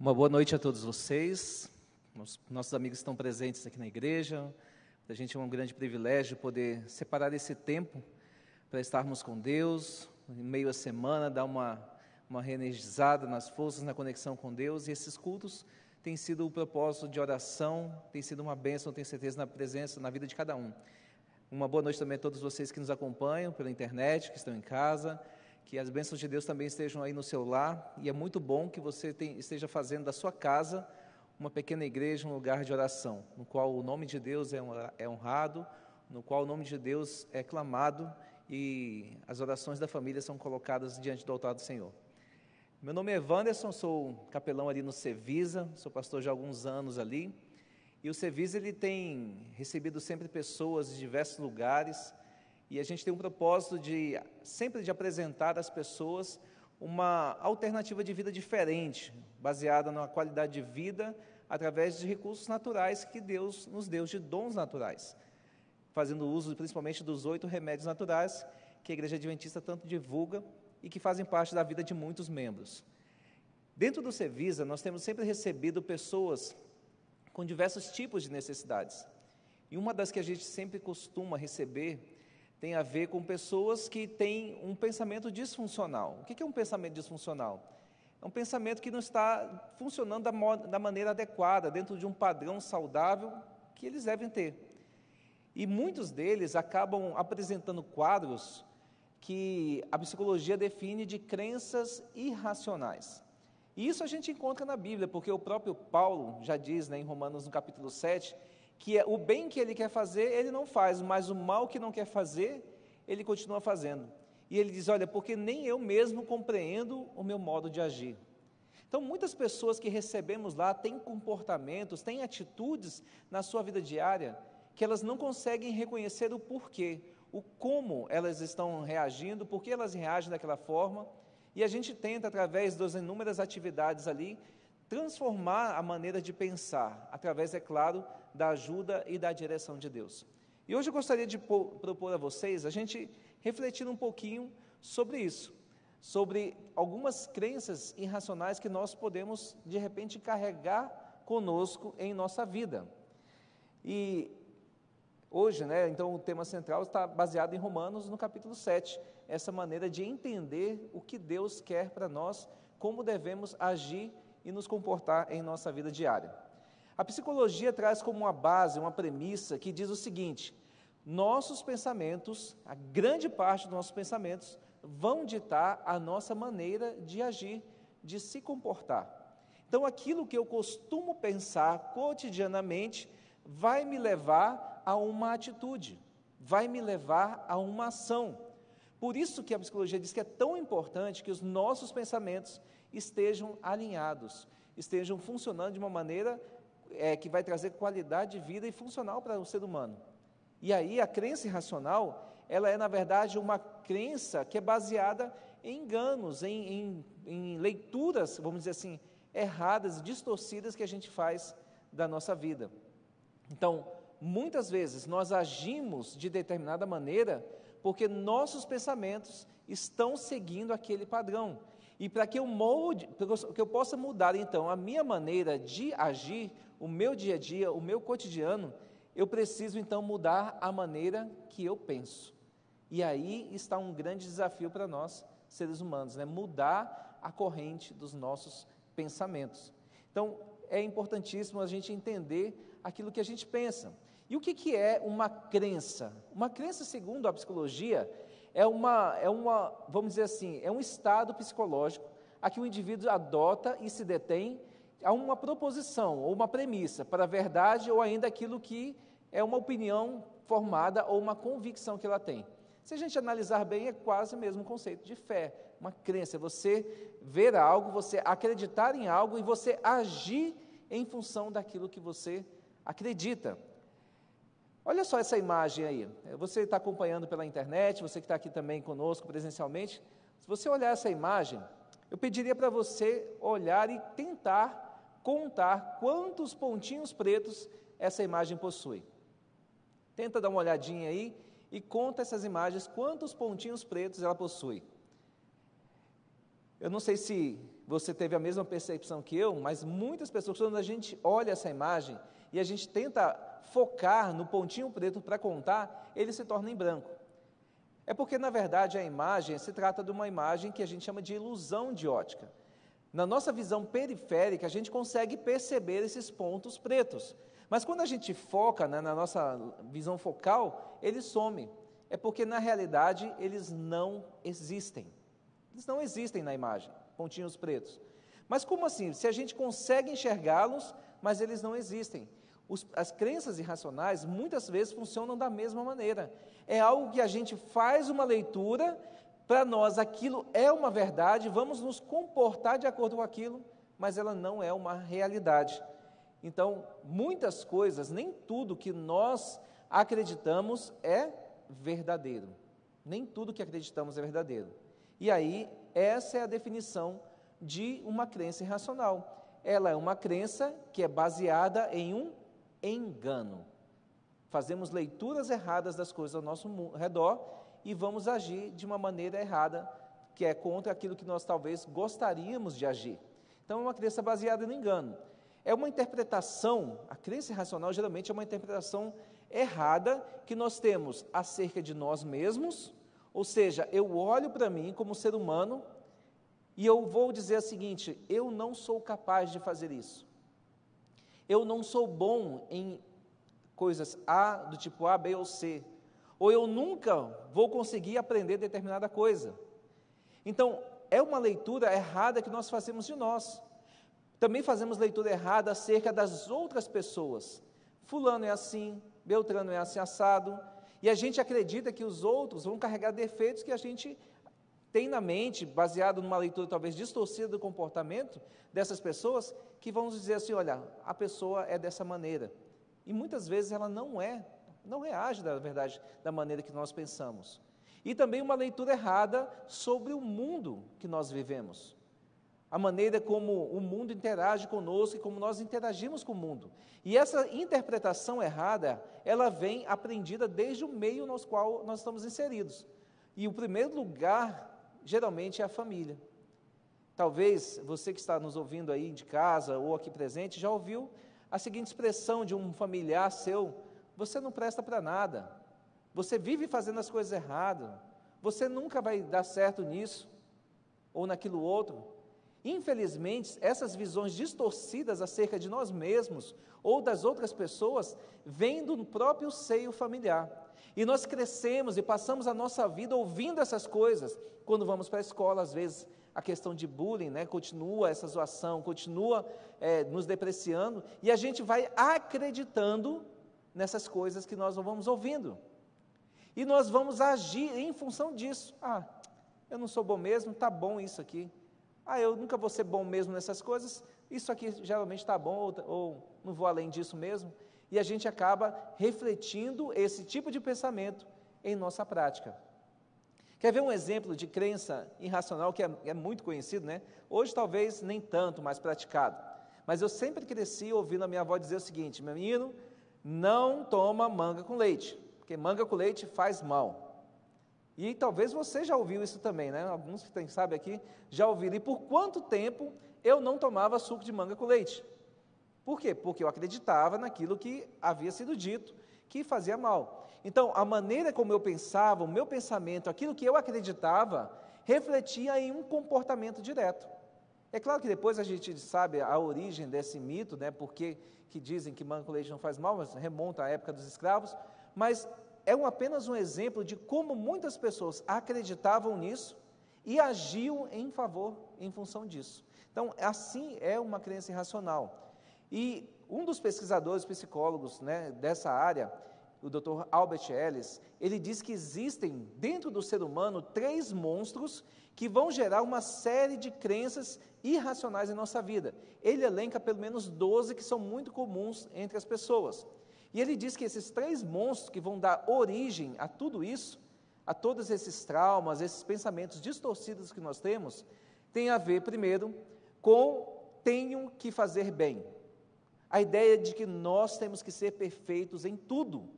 Uma boa noite a todos vocês. Nossos amigos estão presentes aqui na igreja. A gente é um grande privilégio poder separar esse tempo para estarmos com Deus, em meio à semana, dar uma, uma reenergizada nas forças, na conexão com Deus. E esses cultos têm sido o propósito de oração, tem sido uma bênção, tenho certeza, na presença, na vida de cada um. Uma boa noite também a todos vocês que nos acompanham pela internet, que estão em casa que as bênçãos de Deus também estejam aí no seu lar, e é muito bom que você tem, esteja fazendo da sua casa uma pequena igreja, um lugar de oração, no qual o nome de Deus é, é honrado, no qual o nome de Deus é clamado e as orações da família são colocadas diante do altar do Senhor. Meu nome é Wanderson, sou capelão ali no Cevisa, sou pastor já há alguns anos ali, e o Cevisa ele tem recebido sempre pessoas de diversos lugares, e a gente tem um propósito de sempre de apresentar às pessoas uma alternativa de vida diferente, baseada na qualidade de vida através de recursos naturais que Deus nos deu, de dons naturais, fazendo uso principalmente dos oito remédios naturais que a Igreja Adventista tanto divulga e que fazem parte da vida de muitos membros. Dentro do Cevisa, nós temos sempre recebido pessoas com diversos tipos de necessidades. E uma das que a gente sempre costuma receber tem a ver com pessoas que têm um pensamento disfuncional. O que é um pensamento disfuncional? É um pensamento que não está funcionando da, da maneira adequada, dentro de um padrão saudável que eles devem ter. E muitos deles acabam apresentando quadros que a psicologia define de crenças irracionais. E isso a gente encontra na Bíblia, porque o próprio Paulo já diz né, em Romanos no capítulo 7 que é o bem que ele quer fazer, ele não faz, mas o mal que não quer fazer, ele continua fazendo. E ele diz: Olha, porque nem eu mesmo compreendo o meu modo de agir. Então, muitas pessoas que recebemos lá têm comportamentos, têm atitudes na sua vida diária que elas não conseguem reconhecer o porquê, o como elas estão reagindo, por que elas reagem daquela forma. E a gente tenta, através das inúmeras atividades ali, transformar a maneira de pensar, através, é claro, da ajuda e da direção de Deus. E hoje eu gostaria de propor a vocês a gente refletir um pouquinho sobre isso, sobre algumas crenças irracionais que nós podemos, de repente, carregar conosco em nossa vida. E hoje, né, então o tema central está baseado em Romanos, no capítulo 7, essa maneira de entender o que Deus quer para nós, como devemos agir e nos comportar em nossa vida diária. A psicologia traz como uma base, uma premissa que diz o seguinte: nossos pensamentos, a grande parte dos nossos pensamentos, vão ditar a nossa maneira de agir, de se comportar. Então, aquilo que eu costumo pensar cotidianamente vai me levar a uma atitude, vai me levar a uma ação. Por isso que a psicologia diz que é tão importante que os nossos pensamentos estejam alinhados, estejam funcionando de uma maneira é, que vai trazer qualidade de vida e funcional para o ser humano. E aí a crença irracional, ela é na verdade uma crença que é baseada em enganos, em, em, em leituras, vamos dizer assim, erradas, distorcidas que a gente faz da nossa vida. Então, muitas vezes nós agimos de determinada maneira porque nossos pensamentos estão seguindo aquele padrão. E para que eu molde, que eu possa mudar então a minha maneira de agir, o meu dia a dia, o meu cotidiano, eu preciso então mudar a maneira que eu penso. E aí está um grande desafio para nós, seres humanos, né? mudar a corrente dos nossos pensamentos. Então, é importantíssimo a gente entender aquilo que a gente pensa. E o que, que é uma crença? Uma crença, segundo a psicologia, é uma, é uma, vamos dizer assim, é um estado psicológico a que o indivíduo adota e se detém a uma proposição ou uma premissa para a verdade ou ainda aquilo que é uma opinião formada ou uma convicção que ela tem. Se a gente analisar bem, é quase o mesmo conceito de fé, uma crença, você ver algo, você acreditar em algo e você agir em função daquilo que você acredita. Olha só essa imagem aí. Você está acompanhando pela internet, você que está aqui também conosco presencialmente. Se você olhar essa imagem, eu pediria para você olhar e tentar contar quantos pontinhos pretos essa imagem possui. Tenta dar uma olhadinha aí e conta essas imagens, quantos pontinhos pretos ela possui. Eu não sei se você teve a mesma percepção que eu, mas muitas pessoas, quando a gente olha essa imagem e a gente tenta focar no pontinho preto para contar, ele se torna em branco. É porque, na verdade, a imagem se trata de uma imagem que a gente chama de ilusão de ótica. Na nossa visão periférica, a gente consegue perceber esses pontos pretos. Mas quando a gente foca né, na nossa visão focal, ele some. É porque, na realidade, eles não existem. Eles não existem na imagem, pontinhos pretos. Mas como assim? Se a gente consegue enxergá-los, mas eles não existem. Os, as crenças irracionais muitas vezes funcionam da mesma maneira. É algo que a gente faz uma leitura, para nós aquilo é uma verdade, vamos nos comportar de acordo com aquilo, mas ela não é uma realidade. Então, muitas coisas, nem tudo que nós acreditamos é verdadeiro. Nem tudo que acreditamos é verdadeiro. E aí, essa é a definição de uma crença irracional. Ela é uma crença que é baseada em um engano. Fazemos leituras erradas das coisas ao nosso redor e vamos agir de uma maneira errada, que é contra aquilo que nós talvez gostaríamos de agir. Então, é uma crença baseada no engano. É uma interpretação, a crença irracional geralmente é uma interpretação errada que nós temos acerca de nós mesmos, ou seja, eu olho para mim como ser humano e eu vou dizer o seguinte: eu não sou capaz de fazer isso eu não sou bom em coisas A, do tipo A, B ou C, ou eu nunca vou conseguir aprender determinada coisa. Então, é uma leitura errada que nós fazemos de nós. Também fazemos leitura errada acerca das outras pessoas. Fulano é assim, Beltrano é assim assado, e a gente acredita que os outros vão carregar defeitos que a gente tem na mente, baseado numa leitura talvez distorcida do comportamento dessas pessoas, que vão dizer assim: olha, a pessoa é dessa maneira. E muitas vezes ela não é, não reage, na verdade, da maneira que nós pensamos. E também uma leitura errada sobre o mundo que nós vivemos. A maneira como o mundo interage conosco e como nós interagimos com o mundo. E essa interpretação errada, ela vem aprendida desde o meio no qual nós estamos inseridos. E o primeiro lugar geralmente é a família. Talvez você que está nos ouvindo aí de casa ou aqui presente já ouviu a seguinte expressão de um familiar seu: você não presta para nada, você vive fazendo as coisas erradas, você nunca vai dar certo nisso ou naquilo outro. Infelizmente, essas visões distorcidas acerca de nós mesmos ou das outras pessoas vêm do próprio seio familiar. E nós crescemos e passamos a nossa vida ouvindo essas coisas. Quando vamos para a escola, às vezes a questão de bullying, né, continua essa zoação, continua é, nos depreciando, e a gente vai acreditando nessas coisas que nós vamos ouvindo. E nós vamos agir em função disso. Ah, eu não sou bom mesmo, tá bom isso aqui. Ah, eu nunca vou ser bom mesmo nessas coisas, isso aqui geralmente está bom, ou, ou não vou além disso mesmo e a gente acaba refletindo esse tipo de pensamento em nossa prática. Quer ver um exemplo de crença irracional que é, é, muito conhecido, né? Hoje talvez nem tanto mais praticado. Mas eu sempre cresci ouvindo a minha avó dizer o seguinte: meu menino, não toma manga com leite, porque manga com leite faz mal. E talvez você já ouviu isso também, né? Alguns que tem, sabe aqui já ouviram. E por quanto tempo eu não tomava suco de manga com leite? Por quê? Porque eu acreditava naquilo que havia sido dito, que fazia mal. Então, a maneira como eu pensava, o meu pensamento, aquilo que eu acreditava, refletia em um comportamento direto. É claro que depois a gente sabe a origem desse mito, né, porque que dizem que manco leite não faz mal, mas remonta à época dos escravos, mas é um, apenas um exemplo de como muitas pessoas acreditavam nisso e agiam em favor, em função disso. Então, assim é uma crença irracional. E um dos pesquisadores psicólogos né, dessa área, o Dr. Albert Ellis, ele diz que existem dentro do ser humano três monstros que vão gerar uma série de crenças irracionais em nossa vida. Ele elenca pelo menos 12 que são muito comuns entre as pessoas. E ele diz que esses três monstros que vão dar origem a tudo isso, a todos esses traumas, esses pensamentos distorcidos que nós temos, tem a ver, primeiro, com tenho que fazer bem. A ideia de que nós temos que ser perfeitos em tudo.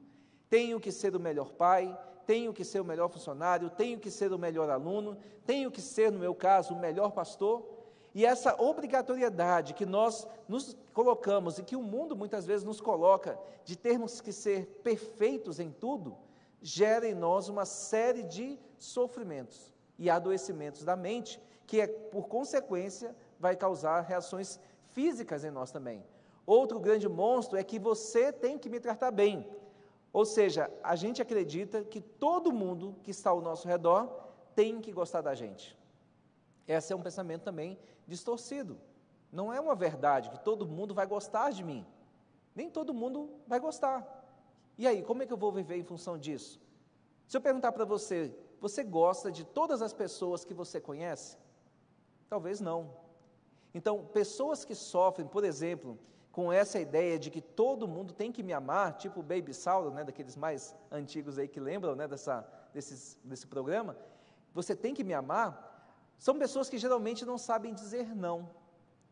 Tenho que ser o melhor pai, tenho que ser o melhor funcionário, tenho que ser o melhor aluno, tenho que ser, no meu caso, o melhor pastor. E essa obrigatoriedade que nós nos colocamos e que o mundo muitas vezes nos coloca de termos que ser perfeitos em tudo, gera em nós uma série de sofrimentos e adoecimentos da mente, que é, por consequência vai causar reações físicas em nós também. Outro grande monstro é que você tem que me tratar bem. Ou seja, a gente acredita que todo mundo que está ao nosso redor tem que gostar da gente. Esse é um pensamento também distorcido. Não é uma verdade que todo mundo vai gostar de mim. Nem todo mundo vai gostar. E aí, como é que eu vou viver em função disso? Se eu perguntar para você, você gosta de todas as pessoas que você conhece? Talvez não. Então, pessoas que sofrem, por exemplo, com essa ideia de que todo mundo tem que me amar, tipo o Baby Saulo, né, daqueles mais antigos aí que lembram né, dessa, desses, desse programa, você tem que me amar, são pessoas que geralmente não sabem dizer não.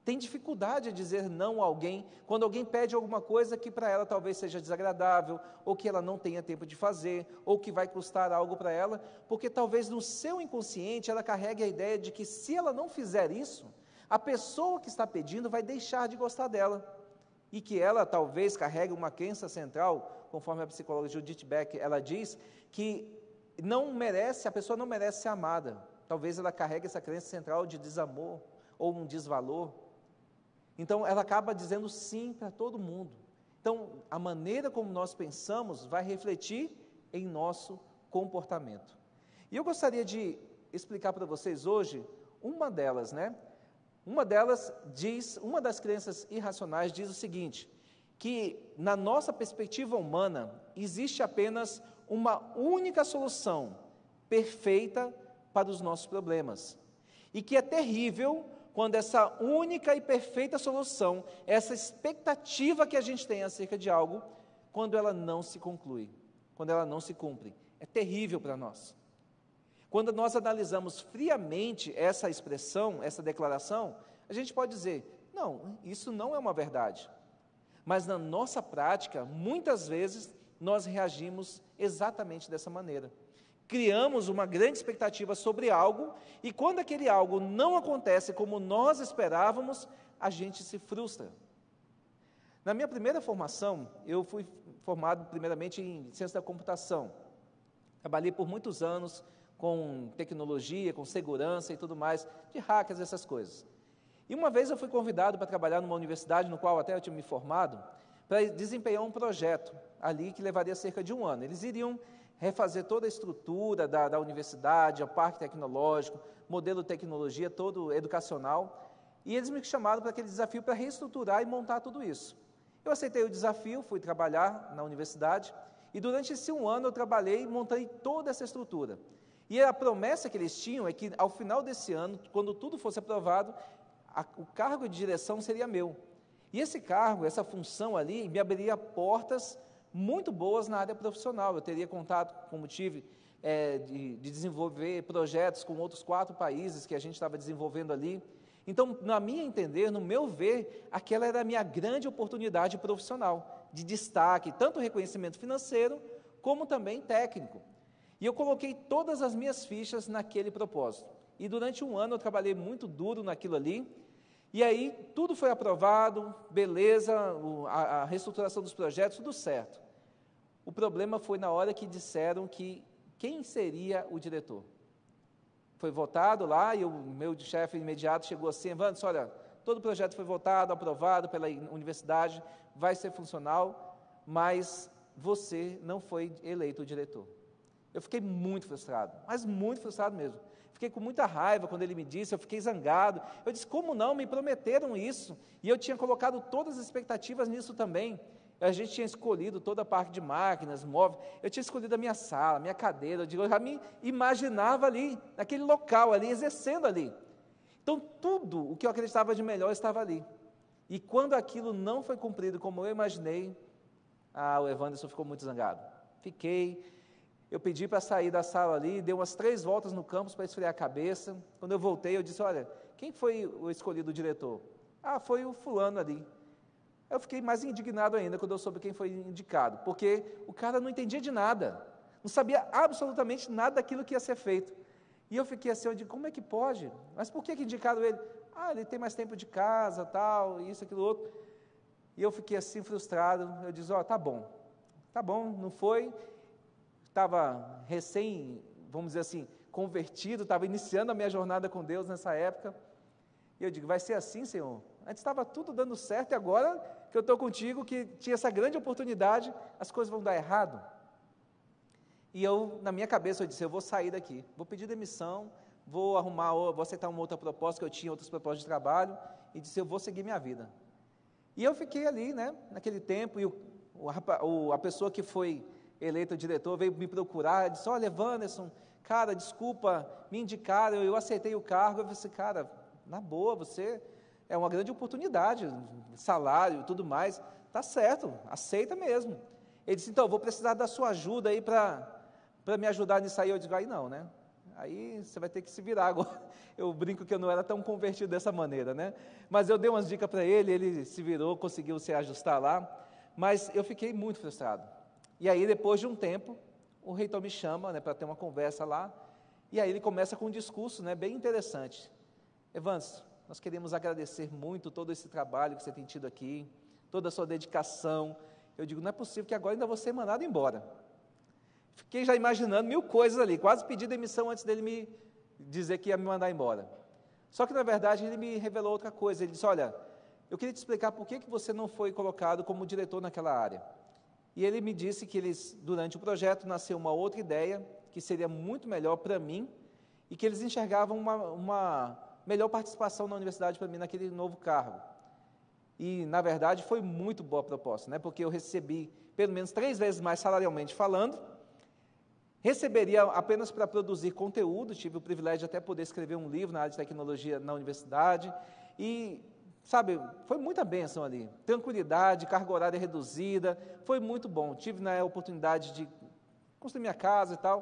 Tem dificuldade de dizer não a alguém quando alguém pede alguma coisa que para ela talvez seja desagradável, ou que ela não tenha tempo de fazer, ou que vai custar algo para ela, porque talvez no seu inconsciente ela carregue a ideia de que se ela não fizer isso, a pessoa que está pedindo vai deixar de gostar dela. E que ela talvez carregue uma crença central, conforme a psicóloga Judith Beck, ela diz que não merece, a pessoa não merece ser amada. Talvez ela carregue essa crença central de desamor ou um desvalor. Então, ela acaba dizendo sim para todo mundo. Então, a maneira como nós pensamos vai refletir em nosso comportamento. E eu gostaria de explicar para vocês hoje uma delas, né? Uma delas diz, uma das crenças irracionais diz o seguinte: que na nossa perspectiva humana existe apenas uma única solução perfeita para os nossos problemas. E que é terrível quando essa única e perfeita solução, essa expectativa que a gente tem acerca de algo, quando ela não se conclui, quando ela não se cumpre. É terrível para nós. Quando nós analisamos friamente essa expressão, essa declaração, a gente pode dizer: não, isso não é uma verdade. Mas na nossa prática, muitas vezes, nós reagimos exatamente dessa maneira criamos uma grande expectativa sobre algo e quando aquele algo não acontece como nós esperávamos, a gente se frustra. Na minha primeira formação, eu fui formado primeiramente em ciência da computação. Trabalhei por muitos anos com tecnologia, com segurança e tudo mais, de hackers, essas coisas. E uma vez eu fui convidado para trabalhar numa universidade, no qual até eu tinha me formado, para desempenhar um projeto ali que levaria cerca de um ano. Eles iriam refazer toda a estrutura da, da universidade, o parque tecnológico, modelo de tecnologia todo educacional. E eles me chamaram para aquele desafio para reestruturar e montar tudo isso. Eu aceitei o desafio, fui trabalhar na universidade e durante esse um ano eu trabalhei e montei toda essa estrutura. E a promessa que eles tinham é que ao final desse ano, quando tudo fosse aprovado, a, o cargo de direção seria meu. E esse cargo, essa função ali, me abriria portas muito boas na área profissional. Eu teria contato, como tive, é, de, de, desenvolver projetos com outros quatro países que a gente estava desenvolvendo ali. Então, na minha entender, no meu ver, aquela era a minha grande oportunidade profissional, de destaque, tanto reconhecimento financeiro, como também técnico. E eu coloquei todas as minhas fichas naquele propósito. E durante um ano eu trabalhei muito duro naquilo ali, e aí tudo foi aprovado, beleza, a, a reestruturação dos projetos, tudo certo. O problema foi na hora que disseram que quem seria o diretor. Foi votado lá e o meu chefe imediato chegou assim, Evandro, olha, todo o projeto foi votado, aprovado pela universidade, vai ser funcional, mas você não foi eleito o diretor. Eu fiquei muito frustrado, mas muito frustrado mesmo. Fiquei com muita raiva quando ele me disse, eu fiquei zangado. Eu disse: como não? Me prometeram isso. E eu tinha colocado todas as expectativas nisso também. A gente tinha escolhido toda a parte de máquinas, móveis. Eu tinha escolhido a minha sala, a minha cadeira. Eu, eu já me imaginava ali, naquele local ali, exercendo ali. Então, tudo o que eu acreditava de melhor estava ali. E quando aquilo não foi cumprido como eu imaginei, ah, o Evanderson ficou muito zangado. Fiquei, eu pedi para sair da sala ali, dei umas três voltas no campus para esfriar a cabeça. Quando eu voltei, eu disse: Olha, quem foi o escolhido diretor? Ah, foi o fulano ali. Eu fiquei mais indignado ainda quando eu soube quem foi indicado, porque o cara não entendia de nada, não sabia absolutamente nada daquilo que ia ser feito. E eu fiquei assim, eu digo, como é que pode? Mas por que, que indicaram ele? Ah, ele tem mais tempo de casa, tal, isso, aquilo, outro. E eu fiquei assim frustrado. Eu disse: Ó, oh, tá bom, tá bom, não foi. Estava recém, vamos dizer assim, convertido, estava iniciando a minha jornada com Deus nessa época. E eu digo: vai ser assim, Senhor? Antes estava tudo dando certo e agora que eu estou contigo, que tinha essa grande oportunidade, as coisas vão dar errado. E eu, na minha cabeça, eu disse: eu vou sair daqui, vou pedir demissão, vou arrumar, vou aceitar uma outra proposta, que eu tinha outras propostas de trabalho, e disse: eu vou seguir minha vida. E eu fiquei ali, né, naquele tempo, e o, o, a pessoa que foi eleita diretor veio me procurar, disse: Olha, Wanderson, cara, desculpa, me indicaram, eu, aceitei o cargo. Eu disse: assim, Cara, na boa, você é uma grande oportunidade, salário tudo mais, tá certo, aceita mesmo. Ele disse: Então, vou precisar da sua ajuda aí para me ajudar nisso aí. Eu digo: Aí não, né? Aí você vai ter que se virar agora. Eu brinco que eu não era tão convertido dessa maneira, né? Mas eu dei umas dicas para ele, ele se virou, conseguiu se ajustar lá. Mas eu fiquei muito frustrado. E aí, depois de um tempo, o reitor me chama né, para ter uma conversa lá. E aí ele começa com um discurso né, bem interessante. Evans, nós queremos agradecer muito todo esse trabalho que você tem tido aqui, toda a sua dedicação. Eu digo, não é possível que agora ainda vou ser mandado embora. Fiquei já imaginando mil coisas ali, quase pedi demissão antes dele me dizer que ia me mandar embora. Só que na verdade ele me revelou outra coisa. Ele disse: Olha, eu queria te explicar por que, que você não foi colocado como diretor naquela área. E ele me disse que eles, durante o projeto nasceu uma outra ideia que seria muito melhor para mim e que eles enxergavam uma, uma melhor participação na universidade para mim naquele novo cargo. E, na verdade, foi muito boa a proposta, né? porque eu recebi pelo menos três vezes mais salarialmente falando, Receberia apenas para produzir conteúdo, tive o privilégio de até poder escrever um livro na área de tecnologia na universidade. E, sabe, foi muita bênção ali. Tranquilidade, carga horária reduzida, foi muito bom. Tive na oportunidade de construir minha casa e tal.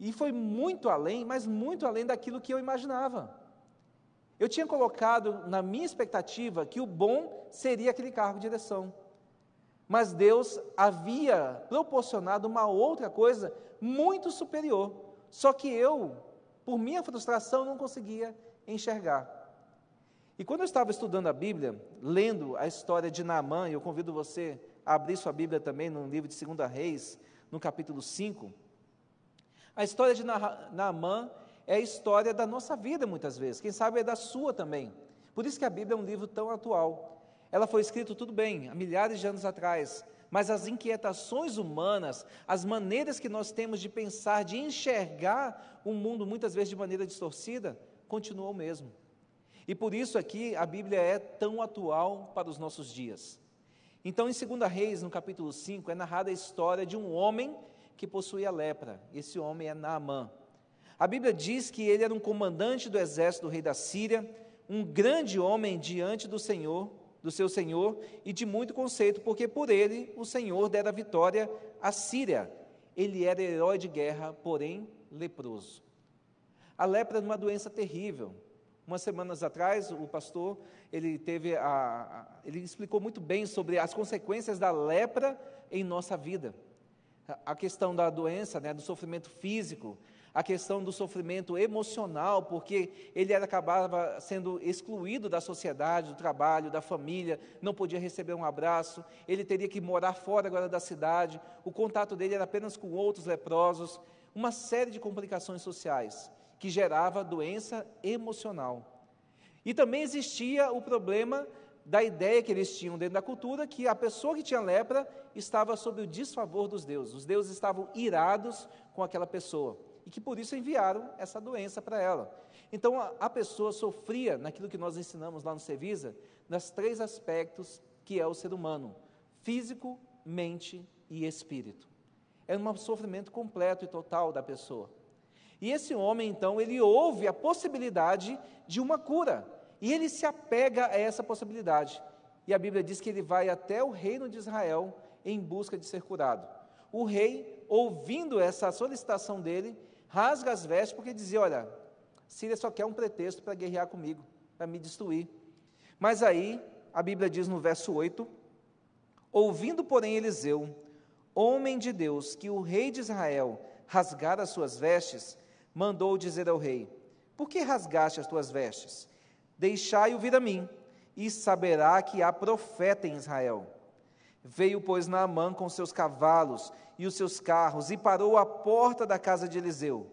E foi muito além, mas muito além daquilo que eu imaginava. Eu tinha colocado na minha expectativa que o bom seria aquele cargo de direção. Mas Deus havia proporcionado uma outra coisa muito superior. Só que eu, por minha frustração, não conseguia enxergar. E quando eu estava estudando a Bíblia, lendo a história de Naamã, e eu convido você a abrir sua Bíblia também no livro de 2 Reis, no capítulo 5, a história de Naamã é a história da nossa vida muitas vezes, quem sabe é da sua também. Por isso que a Bíblia é um livro tão atual. Ela foi escrita, tudo bem, há milhares de anos atrás, mas as inquietações humanas, as maneiras que nós temos de pensar, de enxergar o mundo muitas vezes de maneira distorcida, continuam o mesmo. E por isso aqui a Bíblia é tão atual para os nossos dias. Então, em 2 Reis, no capítulo 5, é narrada a história de um homem que possuía lepra. Esse homem é Naamã. A Bíblia diz que ele era um comandante do exército do rei da Síria, um grande homem diante do Senhor, do seu Senhor e de muito conceito, porque por ele o Senhor dera vitória à Síria. Ele era herói de guerra, porém leproso. A lepra é uma doença terrível. Umas semanas atrás, o pastor ele teve a, a, ele explicou muito bem sobre as consequências da lepra em nossa vida. A, a questão da doença, né, do sofrimento físico, a questão do sofrimento emocional, porque ele era, acabava sendo excluído da sociedade, do trabalho, da família, não podia receber um abraço, ele teria que morar fora agora da cidade, o contato dele era apenas com outros leprosos, uma série de complicações sociais que gerava doença emocional. E também existia o problema da ideia que eles tinham dentro da cultura que a pessoa que tinha lepra estava sob o desfavor dos deuses. Os deuses estavam irados com aquela pessoa e que por isso enviaram essa doença para ela. Então a, a, pessoa sofria naquilo que nós ensinamos lá no Cevisa, nos três aspectos que é o ser humano: físico, mente e espírito. É um sofrimento completo e total da pessoa. E esse homem, então, ele ouve a possibilidade de uma cura. E ele se apega a essa possibilidade. E a Bíblia diz que ele vai até o reino de Israel em busca de ser curado. O rei, ouvindo essa solicitação dele, rasga as vestes porque dizia: Olha, Síria só quer um pretexto para guerrear comigo, para me destruir. Mas aí, a Bíblia diz no verso 8: Ouvindo, porém, Eliseu, homem de Deus, que o rei de Israel rasgara as suas vestes, mandou dizer ao rei: Por que rasgaste as tuas vestes? Deixai-o vir a mim, e saberá que há profeta em Israel. Veio, pois, Naamã com seus cavalos e os seus carros, e parou à porta da casa de Eliseu.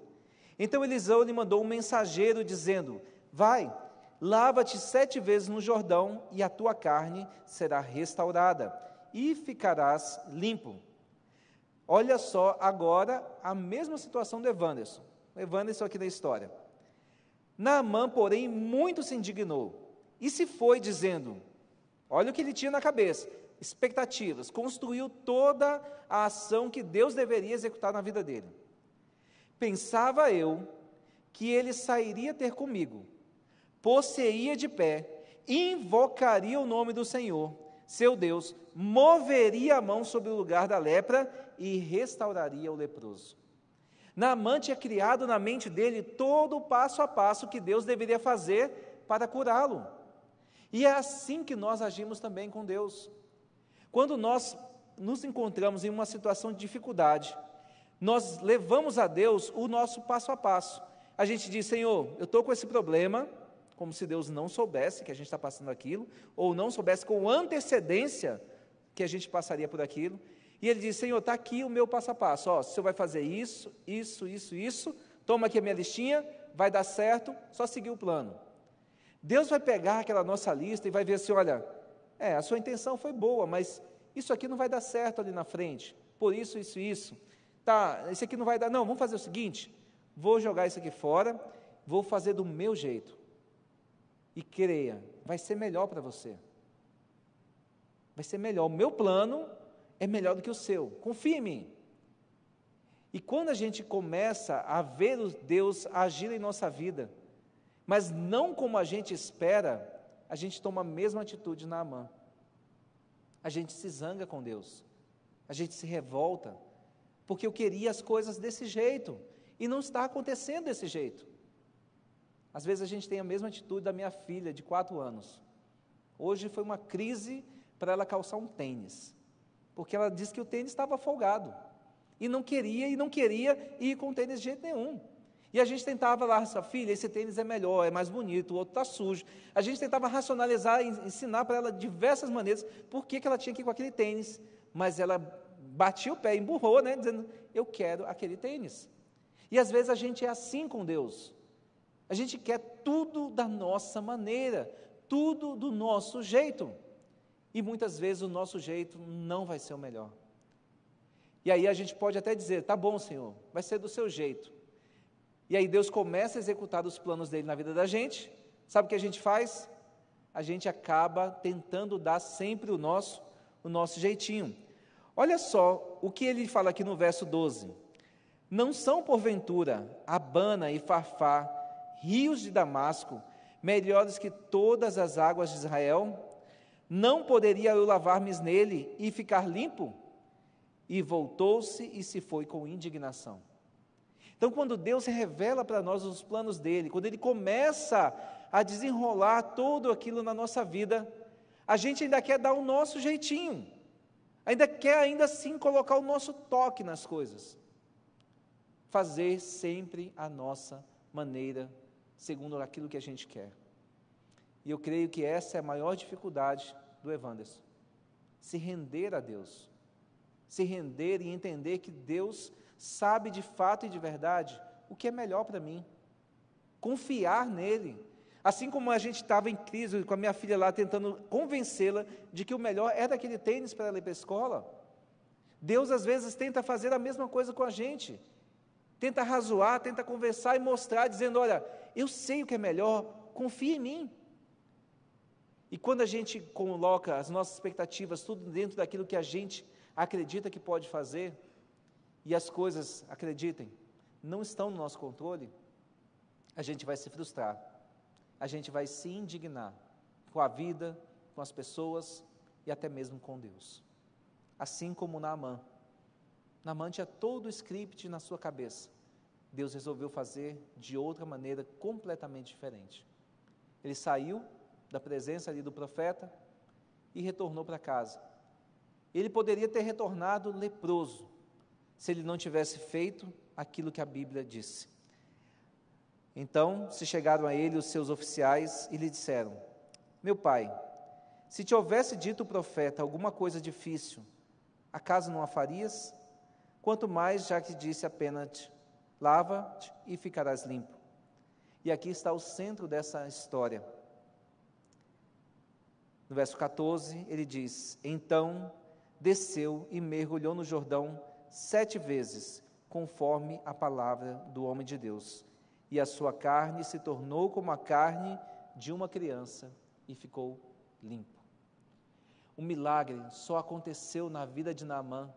Então Eliseu lhe mandou um mensageiro, dizendo: Vai, lava-te sete vezes no Jordão, e a tua carne será restaurada, e ficarás limpo. Olha só agora a mesma situação do Evanderson. O Evanderson aqui da história. Naamã, porém, muito se indignou e se foi dizendo: Olha o que ele tinha na cabeça, expectativas, construiu toda a ação que Deus deveria executar na vida dele. Pensava eu que ele sairia ter comigo, posseia de pé, invocaria o nome do Senhor, seu Deus, moveria a mão sobre o lugar da lepra e restauraria o leproso. Naamã tinha criado na mente dele todo o passo a passo que Deus deveria fazer para curá-lo. E é assim que nós agimos também com Deus. Quando nós nos encontramos em uma situação de dificuldade, nós levamos a Deus o nosso passo a passo. A gente diz, Senhor, eu estou com esse problema, como se Deus não soubesse que a gente está passando aquilo, ou não soubesse com antecedência que a gente passaria por aquilo. E ele diz: Senhor, está aqui o meu passo a passo. Ó, o senhor vai fazer isso, isso, isso, isso. Toma aqui a minha listinha, vai dar certo, só seguir o plano. Deus vai pegar aquela nossa lista e vai ver assim: olha, é, a sua intenção foi boa, mas isso aqui não vai dar certo ali na frente. Por isso, isso, isso. Tá, esse aqui não vai dar. Não, vamos fazer o seguinte: vou jogar isso aqui fora, vou fazer do meu jeito. E creia, vai ser melhor para você. Vai ser melhor. O meu plano é melhor do que o seu. Confie em mim. E quando a gente começa a ver Deus agir em nossa vida, mas não como a gente espera, a gente toma a mesma atitude na Amã. A gente se zanga com Deus. A gente se revolta. Porque eu queria as coisas desse jeito. E não está acontecendo desse jeito. Às vezes a gente tem a mesma atitude da minha filha, de quatro anos. Hoje foi uma crise para ela calçar um tênis porque ela disse que o tênis estava folgado. E não queria, e não queria ir com o tênis de jeito nenhum. E a gente tentava lá, filha, esse tênis é melhor, é mais bonito, o outro está sujo. A gente tentava racionalizar, ensinar para ela diversas maneiras por que, que ela tinha que ir com aquele tênis. Mas ela batia o pé, emburrou, né, dizendo: Eu quero aquele tênis. E às vezes a gente é assim com Deus. A gente quer tudo da nossa maneira, tudo do nosso jeito. E muitas vezes o nosso jeito não vai ser o melhor. E aí a gente pode até dizer: tá bom, Senhor, vai ser do seu jeito. E aí Deus começa a executar os planos dele na vida da gente. Sabe o que a gente faz? A gente acaba tentando dar sempre o nosso, o nosso jeitinho. Olha só o que ele fala aqui no verso 12. Não são, porventura, Abana e Farfá, rios de Damasco, melhores que todas as águas de Israel? Não poderia eu lavar-me nele e ficar limpo? E voltou-se e se foi com indignação. Então, quando Deus revela para nós os planos dele, quando ele começa a desenrolar tudo aquilo na nossa vida, a gente ainda quer dar o nosso jeitinho, ainda quer ainda assim colocar o nosso toque nas coisas. Fazer sempre a nossa maneira, segundo aquilo que a gente quer. E eu creio que essa é a maior dificuldade do Evanderson. Se render a Deus. Se render e entender que Deus sabe de fato e de verdade o que é melhor para mim. Confiar nele. Assim como a gente estava em crise com a minha filha lá, tentando convencê-la de que o melhor era aquele tênis para ela ir para a escola. Deus às vezes tenta fazer a mesma coisa com a gente. Tenta razoar, tenta conversar e mostrar, dizendo: Olha, eu sei o que é melhor, confia em mim. E quando a gente coloca as nossas expectativas tudo dentro daquilo que a gente acredita que pode fazer, e as coisas, acreditem, não estão no nosso controle, a gente vai se frustrar, a gente vai se indignar com a vida, com as pessoas e até mesmo com Deus. Assim como Naamã. Naamã tinha todo o script na sua cabeça. Deus resolveu fazer de outra maneira completamente diferente. Ele saiu da presença ali do profeta e retornou para casa. Ele poderia ter retornado leproso, se ele não tivesse feito aquilo que a Bíblia disse. Então se chegaram a ele os seus oficiais e lhe disseram: Meu pai, se te houvesse dito o profeta alguma coisa difícil, acaso não a farias? Quanto mais, já que disse apenas: lava-te e ficarás limpo. E aqui está o centro dessa história. No verso 14, ele diz: Então desceu e mergulhou no Jordão sete vezes, conforme a palavra do homem de Deus e a sua carne se tornou como a carne de uma criança e ficou limpo. O milagre só aconteceu na vida de Naamã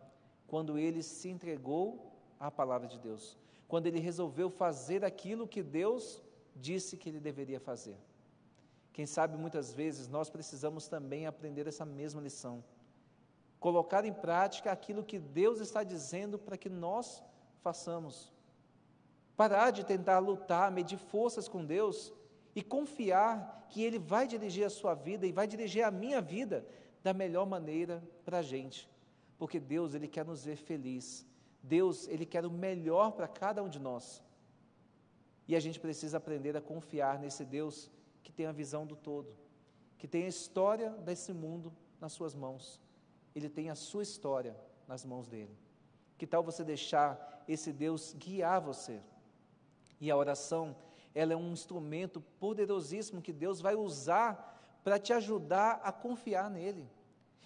quando ele se entregou à palavra de Deus, quando ele resolveu fazer aquilo que Deus disse que ele deveria fazer. Quem sabe muitas vezes nós precisamos também aprender essa mesma lição. Colocar em prática aquilo que Deus está dizendo para que nós façamos. Parar de tentar lutar, medir forças com Deus e confiar que Ele vai dirigir a sua vida e vai dirigir a minha vida da melhor maneira para a gente. Porque Deus, Ele quer nos ver felizes. Deus, Ele quer o melhor para cada um de nós. E a gente precisa aprender a confiar nesse Deus que tem a visão do todo, que tem a história desse mundo nas suas mãos. Ele tem a sua história nas mãos dele. Que tal você deixar esse Deus guiar você? E a oração, ela é um instrumento poderosíssimo que Deus vai usar para te ajudar a confiar nele.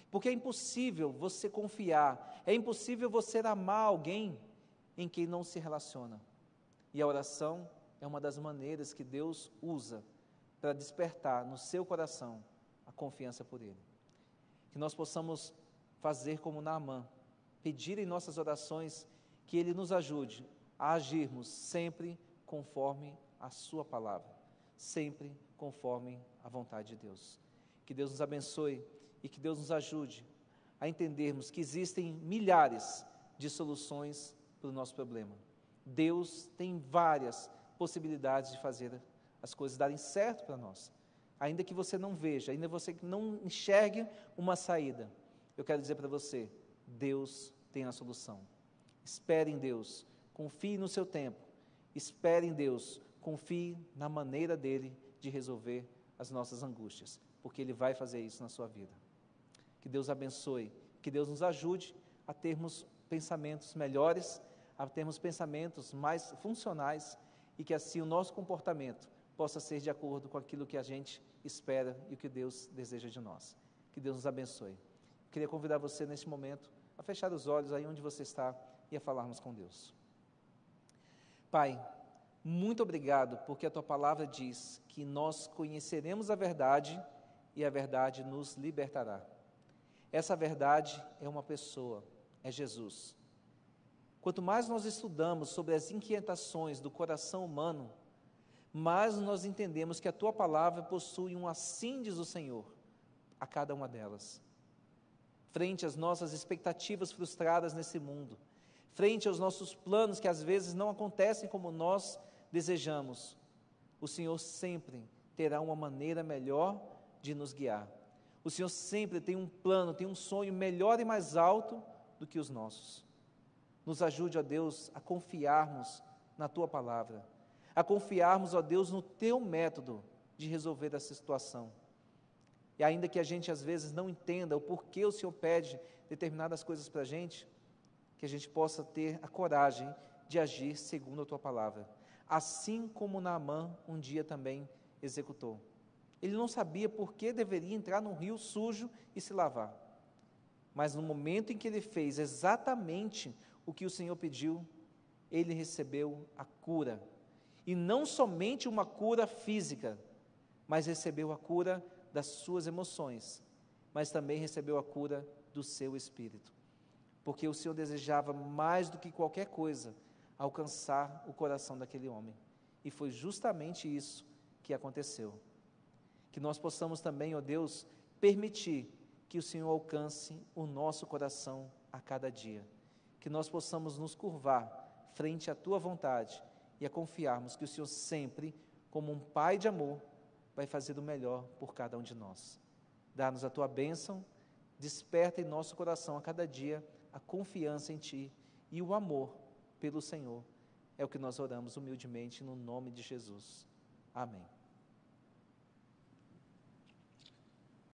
Porque é impossível você confiar, é impossível você amar alguém em quem não se relaciona. E a oração é uma das maneiras que Deus usa para despertar no seu coração a confiança por Ele. Que nós possamos fazer como Naamã, pedir em nossas orações que Ele nos ajude a agirmos sempre conforme a Sua palavra, sempre conforme a vontade de Deus. Que Deus nos abençoe e que Deus nos ajude a entendermos que existem milhares de soluções para o nosso problema. Deus tem várias possibilidades de fazer as coisas darem certo para nós. Ainda que você não veja, ainda você que não enxergue uma saída, eu quero dizer para você: Deus tem a solução. Espere em Deus, confie no seu tempo, Espere em Deus, confie na maneira dele de resolver as nossas angústias, porque ele vai fazer isso na sua vida. Que Deus abençoe, que Deus nos ajude a termos pensamentos melhores, a termos pensamentos mais funcionais e que assim o nosso comportamento possa ser de acordo com aquilo que a gente espera e o que Deus deseja de nós. Que Deus nos abençoe. Queria convidar você neste momento a fechar os olhos aí onde você está e a falarmos com Deus. Pai, muito obrigado, porque a tua palavra diz que nós conheceremos a verdade e a verdade nos libertará. Essa verdade é uma pessoa, é Jesus. Quanto mais nós estudamos sobre as inquietações do coração humano, mais nós entendemos que a tua palavra possui um assim diz o Senhor a cada uma delas. Frente às nossas expectativas frustradas nesse mundo, frente aos nossos planos que às vezes não acontecem como nós desejamos, o Senhor sempre terá uma maneira melhor de nos guiar. O Senhor sempre tem um plano, tem um sonho melhor e mais alto do que os nossos. Nos ajude, ó Deus, a confiarmos na tua palavra, a confiarmos, ó Deus, no teu método de resolver essa situação. E ainda que a gente às vezes não entenda o porquê o Senhor pede determinadas coisas para a gente, que a gente possa ter a coragem de agir segundo a tua palavra, assim como Naamã um dia também executou. Ele não sabia por que deveria entrar num rio sujo e se lavar. Mas no momento em que ele fez exatamente o que o Senhor pediu, ele recebeu a cura. E não somente uma cura física, mas recebeu a cura das suas emoções, mas também recebeu a cura do seu espírito porque o Senhor desejava mais do que qualquer coisa alcançar o coração daquele homem. E foi justamente isso que aconteceu. Que nós possamos também, ó Deus, permitir que o Senhor alcance o nosso coração a cada dia. Que nós possamos nos curvar frente à tua vontade e a confiarmos que o Senhor sempre, como um pai de amor, vai fazer o melhor por cada um de nós. Dá-nos a tua bênção, desperta em nosso coração a cada dia a confiança em Ti e o amor pelo Senhor. É o que nós oramos humildemente no nome de Jesus. Amém.